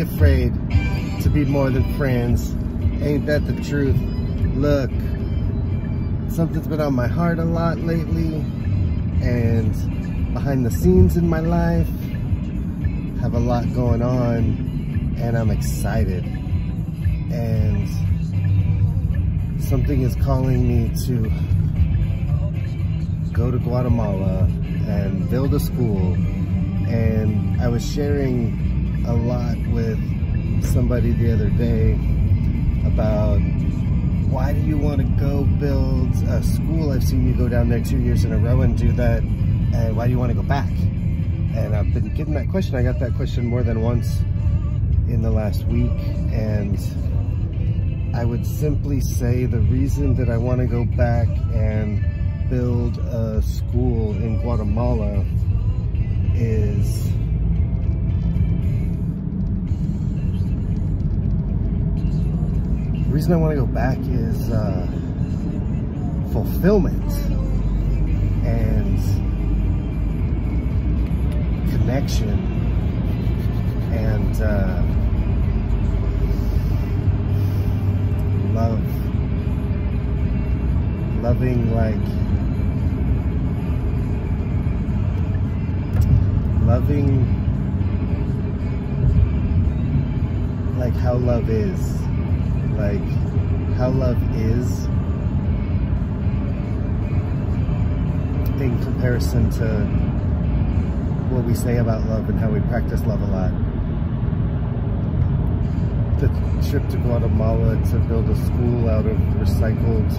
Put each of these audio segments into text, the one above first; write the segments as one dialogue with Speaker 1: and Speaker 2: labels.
Speaker 1: afraid to be more than friends. Ain't that the truth? Look, something's been on my heart a lot lately, and behind the scenes in my life, have a lot going on, and I'm excited. And something is calling me to go to Guatemala and build a school. And I was sharing a lot with somebody the other day about why do you want to go build a school? I've seen you go down there two years in a row and do that. And why do you want to go back? And I've been getting that question. I got that question more than once in the last week. And I would simply say the reason that I want to go back and build a school in Guatemala is reason I want to go back is uh, fulfillment and connection and uh, love. Loving like loving like how love is like how love is in comparison to what we say about love and how we practice love a lot the trip to Guatemala to build a school out of recycled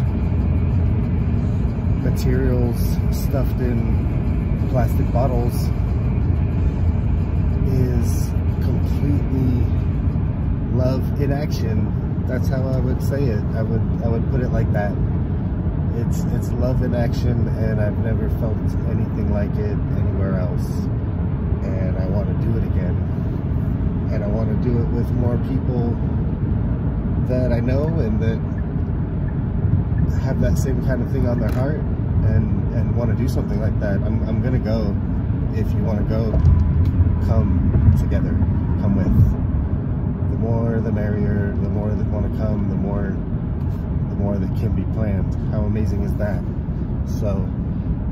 Speaker 1: materials stuffed in plastic bottles is completely love in action. That's how I would say it. I would I would put it like that. It's it's love in action and I've never felt anything like it anywhere else. And I want to do it again. And I want to do it with more people that I know and that have that same kind of thing on their heart and and want to do something like that. I'm I'm gonna go if you want to go come together, come with. The merrier, the more that want to come, the more the more that can be planned. How amazing is that? So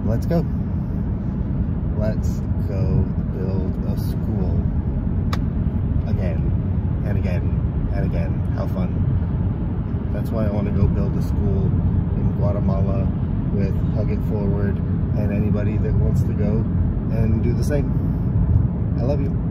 Speaker 1: let's go. Let's go build a school again and again and again. How fun. That's why I want to go build a school in Guatemala with Hug It Forward and anybody that wants to go and do the same. I love you.